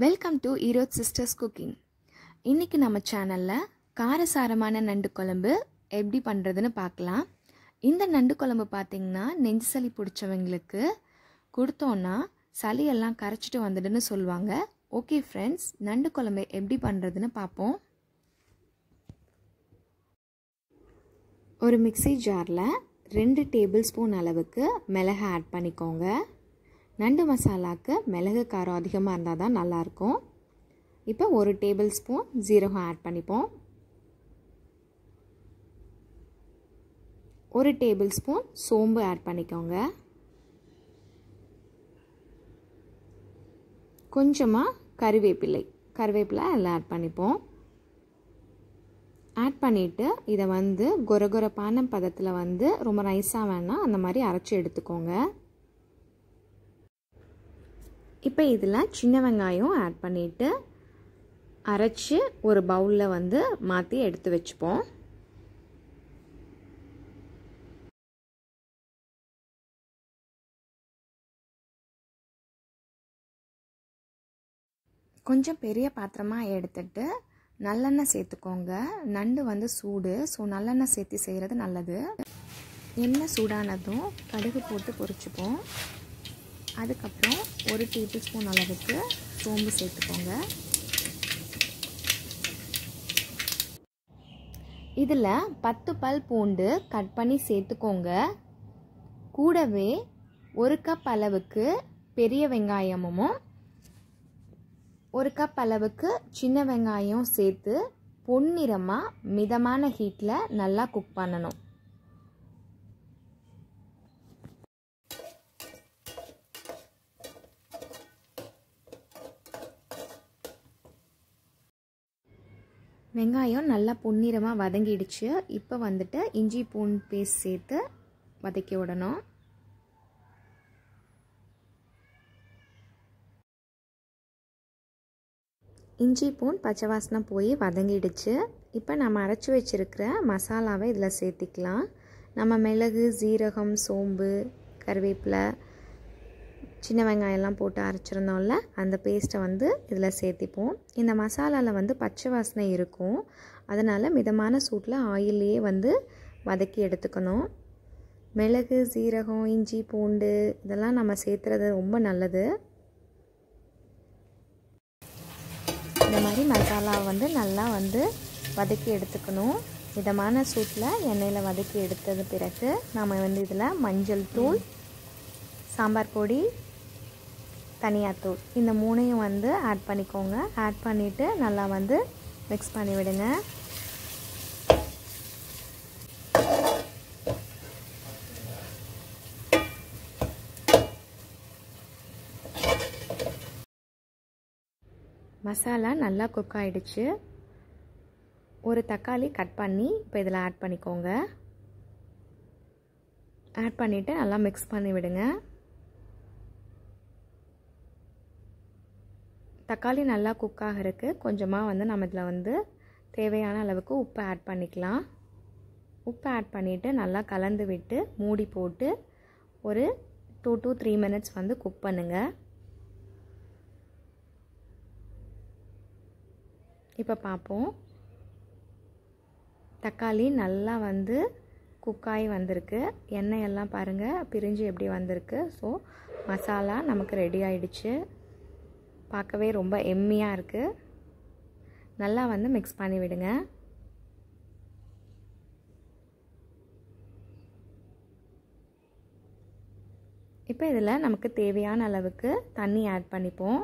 Welcome to Erode sisters cooking இன்றைக்கி நம்ம சேனலில் காரசாரமான நண்டு குழம்பு எப்படி பண்ணுறதுன்னு பார்க்கலாம். இந்த நண்டு குழம்பு பார்த்திங்கன்னா நெஞ்சு சளி பிடிச்சவங்களுக்கு கொடுத்தோன்னா சளியெல்லாம் கரைச்சிட்டு வந்துடுன்னு சொல்லுவாங்க. ஓகே ஃப்ரெண்ட்ஸ் நண்டு குழம்பு எப்படி பண்ணுறதுன்னு பார்ப்போம். ஒரு மிக்சி ஜாரில் ரெண்டு டேபிள் ஸ்பூன் அளவுக்கு மிளகை ஆட் பண்ணிக்கோங்க. நண்டு மசாலாவுக்கு மிளகு காரம் அதிகமாக இருந்தால் தான் நல்லாயிருக்கும். இப்போ ஒரு டேபிள் ஸ்பூன் ஜீரகம் ஆட் பண்ணிப்போம். ஒரு டேபிள் ஸ்பூன் சோம்பு ஆட் பண்ணிக்கோங்க. கொஞ்சமாக கருவேப்பிலை. கருவேப்பிலை எல்லாம் ஆட் பண்ணிப்போம். ஆட் பண்ணிவிட்டு இதை வந்து கொரகொரப்பான பதத்தில் வந்து ரொம்ப நைஸாக வேணால் அந்த மாதிரி அரைச்சி எடுத்துக்கோங்க. இப்போ இதில் சின்ன வெங்காயம் ஆட் பண்ணிவிட்டு அரைச்சி ஒரு பவுலில் வந்து மாற்றி எடுத்து வச்சுப்போம். கொஞ்சம் பெரிய பாத்திரமாக எடுத்துட்டு நல்லெண்ணெய் சேர்த்துக்கோங்க. நண்டு வந்து சூடு ஸோ நல்லெண்ணெய் சேர்த்து செய்கிறது நல்லது. எண்ணெய் சூடானதும் கடுகு போட்டு பொரிச்சுப்போம். அதுக்கப்புறம் ஒரு டேபிள் ஸ்பூன் அளவுக்கு சோம்பு சேர்த்துக்கோங்க. இதில் பத்து பல் பூண்டு கட் பண்ணி சேர்த்துக்கோங்க. கூடவே ஒரு கப் அளவுக்கு பெரிய வெங்காயமும் ஒரு கப் அளவுக்கு சின்ன வெங்காயம் சேர்த்து பொன்னிறமாக மிதமான ஹீட்டில் நல்லா குக் பண்ணணும். வெங்காயம் நல்லா பொன்னிறமாக வதங்கிடுச்சு. இப்போ வந்துட்டு இஞ்சி பூண்டு பேஸ்ட் சேர்த்து வதக்கி விடணும். இஞ்சி பூன் பச்சை வாசனை போய் வதங்கிடுச்சு. இப்போ நம்ம அரைச்சி வச்சுருக்கிற மசாலாவை இதில் சேர்த்திக்கலாம். நம்ம மிளகு சீரகம் சோம்பு கருவேப்பிலை சின்ன வெங்காயம்லாம் போட்டு அரைச்சிருந்தோம்ல அந்த பேஸ்ட்டை வந்து இதில் சேர்த்திப்போம். இந்த மசாலாவில் வந்து பச்சை வாசனை இருக்கும். அதனால் மிதமான சூட்டில் ஆயிலையே வந்து வதக்கி எடுத்துக்கணும். மிளகு சீரகம் இஞ்சி பூண்டு இதெல்லாம் நம்ம சேர்த்துறது ரொம்ப நல்லது. இந்த மாதிரி மசாலா வந்து நல்லா வந்து வதக்கி எடுத்துக்கணும். மிதமான சூட்டில் எண்ணெயில் வதக்கி எடுத்தது பிறகு நம்ம வந்து இதில் மஞ்சள் தூள் சாம்பார் பொடி தனியாத்தூள். இந்த மூணையும் வந்து ஆட் பண்ணிக்கோங்க. ஆட் பண்ணிவிட்டு நல்லா வந்து மிக்ஸ் பண்ணி விடுங்க. மசாலா நல்லா குக் ஆகிடுச்சு ஒரு தக்காளி கட் பண்ணி இப்போ இதில் ஆட் பண்ணிக்கோங்க. ஆட் பண்ணிவிட்டு நல்லா மிக்ஸ் பண்ணி விடுங்க. தக்காளி நல்லா குக் ஆகிறதுக்கு கொஞ்சமாக வந்து நம்ம இதில் வந்து தேவையான அளவுக்கு உப்பு ஆட் பண்ணிக்கலாம். உப்பு ஆட் பண்ணிவிட்டு நல்லா கலந்து விட்டு மூடி போட்டு ஒரு டூ டு த்ரீ மினிட்ஸ் வந்து குக் பண்ணுங்கள் இப்போ பார்ப்போம் தக்காளி நல்லா வந்து குக்காகி வந்திருக்கு. எண்ணெய் எல்லாம் பாருங்கள் பிரிஞ்சு எப்படி வந்திருக்கு. ஸோ மசாலா நமக்கு ரெடி ஆயிடுச்சு. பார்க்கவே ரொம்ப எம்மியாக இருக்குது நல்லா வந்து மிக்ஸ் பண்ணி விடுங்க. இப்போ இதில் நமக்கு தேவையான அளவுக்கு தண்ணி ஆட் பண்ணிப்போம்.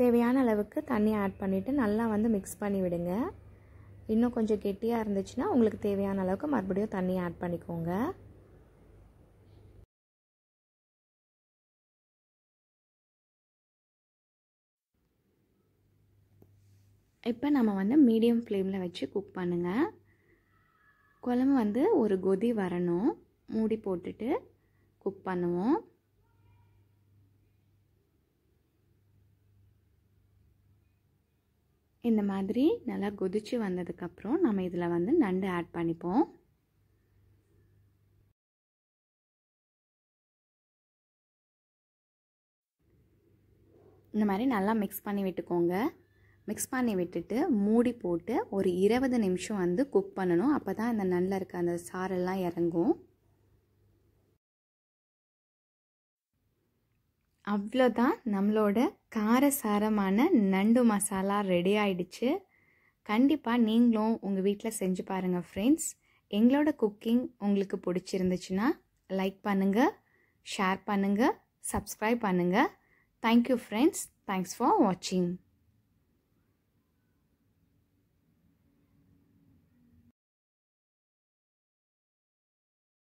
தேவையான அளவுக்கு தண்ணி ஆட் பண்ணிவிட்டு நல்லா வந்து மிக்ஸ் பண்ணி விடுங்க. இன்னும் கொஞ்சம் கெட்டியாக இருந்துச்சுன்னா உங்களுக்கு தேவையான அளவுக்கு மறுபடியும் தண்ணி ஆட் பண்ணிக்கோங்க. இப்போ நம்ம வந்து மீடியம் ஃப்ளேமில் வச்சு குக் பண்ணுங்கள் குழம்பு வந்து ஒரு கொதி வரணும். மூடி போட்டுட்டு குக் பண்ணுவோம். இந்த மாதிரி நல்லா கொதிச்சு வந்ததுக்கப்புறம் நம்ம இதில் வந்து நண்டு ஆட் பண்ணிப்போம். இந்த மாதிரி நல்லா மிக்ஸ் பண்ணி விட்டுக்கோங்க. மிக்ஸ் பண்ணி விட்டுட்டு மூடி போட்டு ஒரு இருபது நிமிஷம் வந்து குக் பண்ணணும். அப்போ தான் அந்த நண்டில் இருக்க அந்த சாரெல்லாம் இறங்கும். அவ்வளோதான். நம்மளோட காரசாரமான நண்டு மசாலா ரெடி ஆயிடுச்சு. கண்டிப்பாக நீங்களும் உங்கள் வீட்டில் செஞ்சு பாருங்கள் ஃப்ரெண்ட்ஸ் எங்களோட குக்கிங் உங்களுக்கு பிடிச்சிருந்துச்சுன்னா லைக் பண்ணுங்கள் ஷேர் பண்ணுங்கள் சப்ஸ்கிரைப் பண்ணுங்கள் தேங்க்யூ ஃப்ரெண்ட்ஸ் தேங்க்ஸ் ஃபார் வாட்சிங்